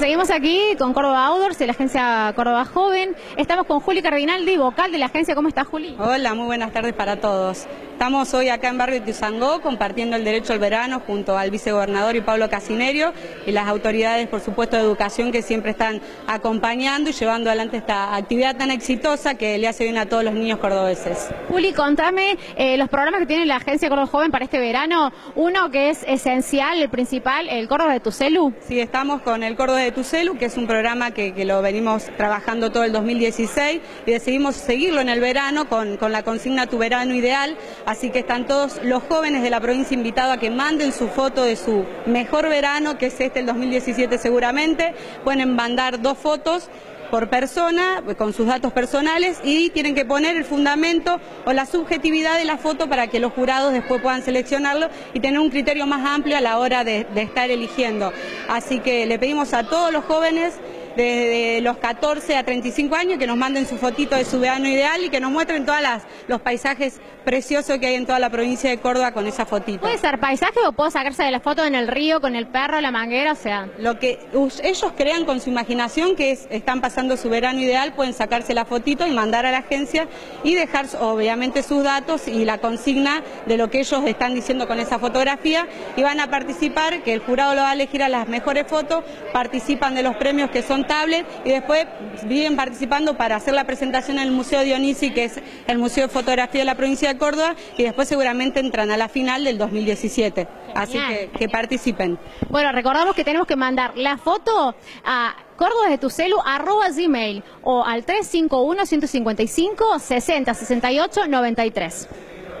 Seguimos aquí con Córdoba Outdoors de la agencia Córdoba Joven. Estamos con Juli Cardinaldi, vocal de la agencia. ¿Cómo estás, Juli? Hola, muy buenas tardes para todos. Estamos hoy acá en Barrio Tizangó compartiendo el derecho al verano junto al vicegobernador y Pablo Casinerio y las autoridades, por supuesto, de educación que siempre están acompañando y llevando adelante esta actividad tan exitosa que le hace bien a todos los niños cordobeses. Juli, contame eh, los programas que tiene la agencia Córdoba Joven para este verano. Uno que es esencial, el principal, el Córdoba de Tucelu. Sí, estamos con el Córdoba de Tucelu, que es un programa que, que lo venimos trabajando todo el 2016 y decidimos seguirlo en el verano con, con la consigna Tu Verano Ideal. Así que están todos los jóvenes de la provincia invitados a que manden su foto de su mejor verano, que es este el 2017 seguramente. Pueden mandar dos fotos por persona, con sus datos personales, y tienen que poner el fundamento o la subjetividad de la foto para que los jurados después puedan seleccionarlo y tener un criterio más amplio a la hora de, de estar eligiendo. Así que le pedimos a todos los jóvenes desde los 14 a 35 años, que nos manden su fotito de su verano ideal y que nos muestren todos los paisajes preciosos que hay en toda la provincia de Córdoba con esa fotito. ¿Puede ser paisaje o puedo sacarse de la foto en el río con el perro, la manguera, o sea? Lo que ellos crean con su imaginación, que es, están pasando su verano ideal, pueden sacarse la fotito y mandar a la agencia y dejar obviamente sus datos y la consigna de lo que ellos están diciendo con esa fotografía y van a participar, que el jurado lo va a elegir a las mejores fotos, participan de los premios que son tablet y después vienen participando para hacer la presentación en el Museo Dionisi, que es el Museo de Fotografía de la provincia de Córdoba, y después seguramente entran a la final del 2017. Así que, que participen. Bueno, recordamos que tenemos que mandar la foto a Córdoba de tu celu arroba gmail o al 351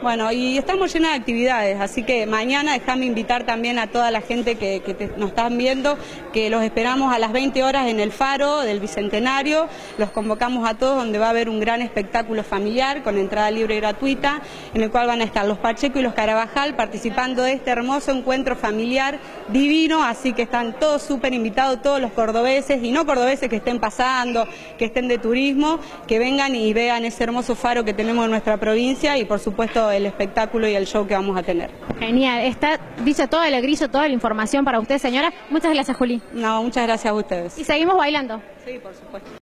155 60 68 93. Bueno, y estamos llenas de actividades, así que mañana déjame invitar también a toda la gente que, nos están viendo, que los esperamos a las 20 horas en el Faro del Bicentenario, los convocamos a todos donde va a haber un gran espectáculo familiar con entrada libre y gratuita, en el cual van a estar los Pacheco y los Carabajal participando de este hermoso encuentro familiar divino, así que están todos súper invitados, todos los cordobeses y no cordobeses que estén pasando, que estén de turismo, que vengan y vean ese hermoso faro que tenemos en nuestra provincia y por supuesto el espectáculo y el show que vamos a tener. Genial, está dicha toda el grillo, toda la información para usted, señora. Muchas gracias, Juli. No, muchas gracias a ustedes. Y seguimos bailando. Sí, por supuesto.